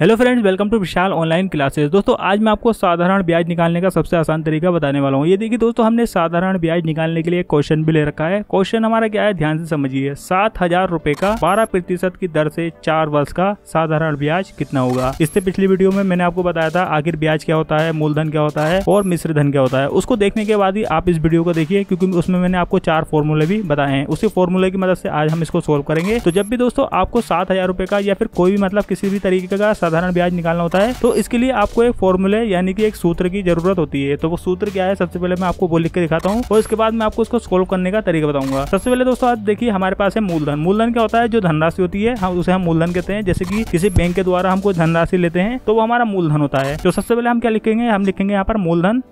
Hello friends welcome to Vishal online classes दोस्तों, आज मैं आपको साधारण ब्याज निकालने का सबसे आसान तरीका बताने वाला हूँ। ये देखिए दोस्तों, हमने साधारण ब्याज निकालने के लिए क्वेश्चन भी ले रखा है। क्वेश्चन हमारा क्या है? ध्यान से समझिए। सात हज़ार रूपए का बारह प्रतिशत की दर से चार वर्ष का साधारण ब्याज कितना होगा? इससे पिछली वीडियो में मैंने आपको बताया था, आखिर ब्याज क्या होता है, मूलधन क्या होता है और मिश्र धन क्या होता है। उसको देखने के बाद ही आप इस वीडियो को देखिए, क्योंकि उसमें मैंने आपको चार फॉर्मूले भी बताए हैं। उसी फॉर्मूले की मदद से आज हम इसको सोल्व करेंगे। तो जब भी दोस्तों, आपको सात हज़ार का या फिर कोई भी मतलब किसी भी तरीके का साधारण ब्याज निकालना होता है। तो इसके लिए आपको एक फॉर्मूले यानी कि एक सूत्र की ज़रूरत होती है। तो वो सूत्र क्या है? सबसे पहले मैं आपको वो लिख के दिखाता हूँ। और इसके बाद मैं आपको उसको सोल्व करने का तरीका बताऊँगा। सबसे पहले दोस्तों, आज देखिए हमारे पास है मूलधन। मूलधन क्या होता है? जो धनराशि होती है, हम उसे हम मूलधन कहते हैं। जैसे कि किसी बैंक के द्वारा हम कोई धनराशि लेते हैं तो वो हमारा मूलधन होता है। तो सबसे पहले हम क्या लिखेंगे? हम लिखेंगे यहाँ पर मूलधन।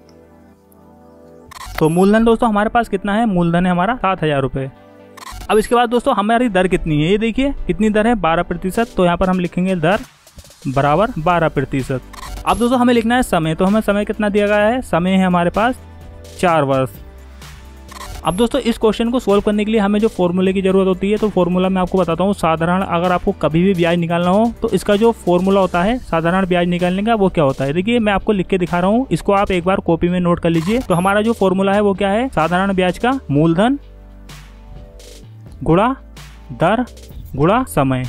तो मूलधन दोस्तों, हमारे पास कितना है? मूलधन है हमारा सात हज़ार रुपए। अब इसके बाद दोस्तों, हमारी दर कितनी है? ये देखिए, कितनी दर है? बारह प्रतिशत। तो यहाँ पर हम लिखेंगे दर। बराबर बारह प्रतिशत। अब दोस्तों हमें लिखना है समय तो हमें समय कितना दिया गया है? समय है हमारे पास चार वर्ष। अब दोस्तों इस क्वेश्चन को सोल्व करने के लिए हमें जो फॉर्मूले की ज़रूरत होती है तो फॉर्मूला मैं आपको बताता हूँ। साधारण अगर आपको कभी भी ब्याज निकालना हो तो इसका जो फॉर्मूला होता है, साधारण ब्याज निकालने का, वो क्या होता है? देखिए, मैं आपको लिख के दिखा रहा हूँ। इसको आप एक बार कॉपी में नोट कर लीजिए। तो हमारा जो फॉर्मूला है, वो क्या है? साधारण ब्याज का मूलधन गुड़ा दर गुड़ा समय।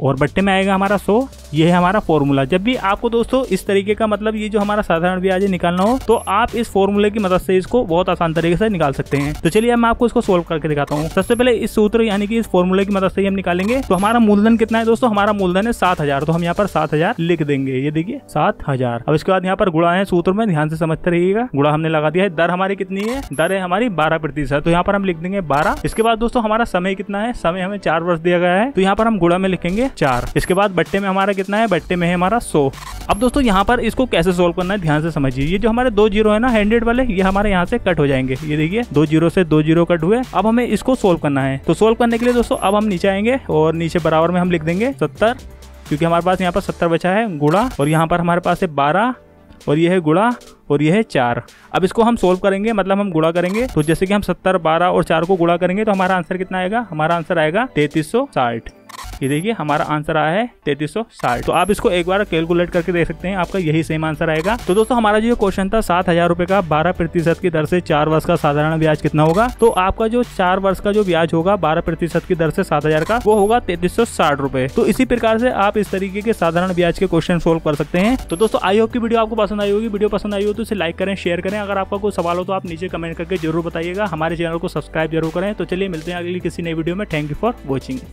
और बट्टे में आएगा हमारा सो। ये है हमारा फॉर्मूला जब भी आपको दोस्तों इस तरीके का मतलब ये जो हमारा साधारण ब्याज निकालना हो तो आप इस फॉर्मूले की मदद से इसको बहुत आसान तरीके से निकाल सकते हैं। तो चलिए मैं आपको इसको सोल्व करके दिखाता हूँ। सबसे पहले इस सूत्र यानी कि इस फॉर्मूले की मदद से हम निकालेंगे। तो हमारा मूलधन कितना है दोस्तों? हमारा मूलधन है सात हज़ार। तो हम यहाँ पर सात हज़ार लिख देंगे। ये देखिए, सात हज़ार। अब इसके बाद यहाँ पर गुड़ा है सूत्र में। ध्यान से समझते रहिएगा। गुड़ा हमने लगा दिया है। दर हमारी कितनी है? दर है हमारी बारह प्रतिशत। तो यहाँ पर हम लिख देंगे बारह। इसके बाद दोस्तों हमारा समय कितना है? समय हमें चार वर्ष दिया गया है। तो यहाँ पर हम गुड़ा में लिखेंगे चार। इसके बाद बट्टे में हमारा कितना है? बट्टे में है हमारा सो। अब दोस्तों, यहाँ पर इसको कैसे सोल्व करना है? ध्यान से समझिए। ये जो हमारे दो ज़ीरो है ना हंड्रेड वाले, ये हमारे यहाँ से कट हो जाएँगे। ये देखिए, दो ज़ीरो से दो ज़ीरो कट हुए। अब हमें इसको सोल्व करना है। तो सोल्व करने के लिए दोस्तों, अब हम नीचे आएँगे और नीचे बराबर में हम लिख देंगे सत्तर, क्योंकि हमारे पास यहाँ पर सत्तर बचा है गुड़ा और यहाँ पर हमारे पास है बारह, और ये है गुड़ा और ये है चार। अब इसको हम सोल्व करेंगे मतलब हम गुड़ा करेंगे। तो जैसे कि हम सत्तर, बारह और चार को गुड़ा करेंगे तो हमारा आंसर कितना आएगा? हमारा आंसर आएगा तैतीस सौ साठ। ये देखिए, हमारा आंसर आया है तैतीस तो आप इसको एक बार कैलकुलेट करके देख सकते हैं, आपका यही सेम आंसर आएगा। तो दोस्तों, हमारा जो क्वेश्चन था, सात हज़ार का, बारह प्रतिशत की दर से चार वर्ष का साधारण ब्याज कितना होगा? तो आपका जो चार वर्ष का जो ब्याज होगा, बारह प्रतिशत की दर से सात हज़ार का, वो होगा तैतीस सौ साठ रुपए। तो इसी प्रकार से आप इस तरीके के साधारण ब्याज के क्वेश्चन सोल्व कर सकते हैं। तो दोस्तों आई होप की वीडियो आपको पसंद आई होगी। वीडियो पसंद आई हो तो इसे लाइक करें शेयर करें। अगर आपका कोई सवाल हो तो आप नीचे कमेंट करके ज़रूर बताइएगा। हमारे चैनल को सब्सक्राइब ज़रूर करें। तो चलिए, मिलते हैं अगली किसी नई वीडियो में। Thank you for watching